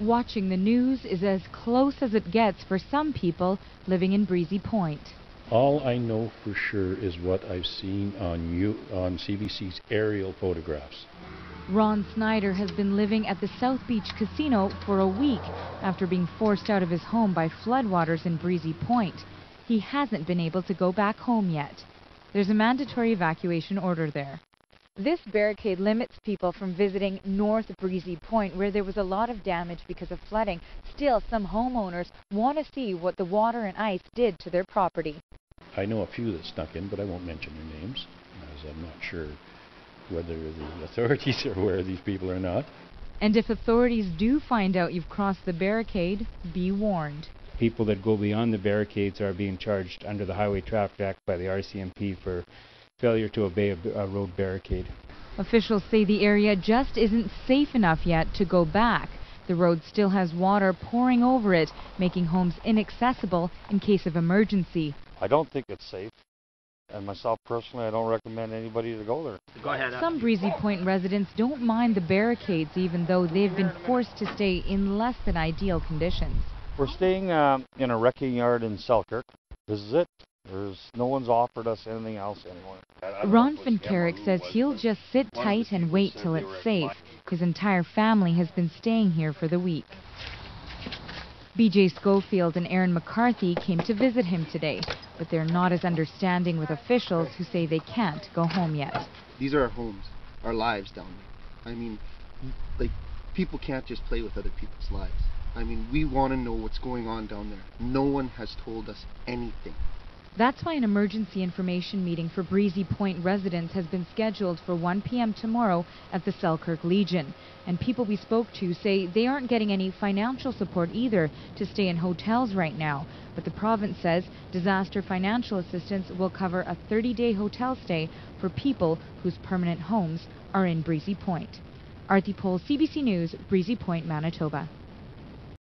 Watching the news is as close as it gets for some people living in Breezy Point. All I know for sure is what I've seen on you on CBC's aerial photographs. Ron Snyder has been living at the South Beach Casino for a week after being forced out of his home by floodwaters in Breezy Point. He hasn't been able to go back home yet. There's a mandatory evacuation order there. This barricade limits people from visiting North Breezy Point, where there was a lot of damage because of flooding. Still, some homeowners want to see what the water and ice did to their property. I know a few that snuck in, but I won't mention their names, as I'm not sure whether the authorities are aware of these people or not. And if authorities do find out you've crossed the barricade, be warned. People that go beyond the barricades are being charged under the Highway Traffic Act by the RCMP for failure to obey a, a road barricade. Officials say the area just isn't safe enough yet to go back. The road still has water pouring over it, making homes inaccessible in case of emergency. I don't think it's safe. And myself personally, I don't recommend anybody to go there. Go ahead. Some Breezy Point residents don't mind the barricades even though they've been forced to stay in less than ideal conditions. We're staying um, in a wrecking yard in Selkirk. This is it. There's no one's offered us anything else anywhere. Ron Fincarrick says he'll just sit tight and wait till it's safe. His entire family has been staying here for the week. BJ Schofield and Aaron McCarthy came to visit him today, but they're not as understanding with officials who say they can't go home yet. These are our homes, our lives down there. I mean, like, people can't just play with other people's lives. I mean, we want to know what's going on down there. No one has told us anything. That's why an emergency information meeting for Breezy Point residents has been scheduled for 1 p.m. tomorrow at the Selkirk Legion. And people we spoke to say they aren't getting any financial support either to stay in hotels right now. But the province says disaster financial assistance will cover a 30-day hotel stay for people whose permanent homes are in Breezy Point. Arti Pole, CBC News, Breezy Point, Manitoba.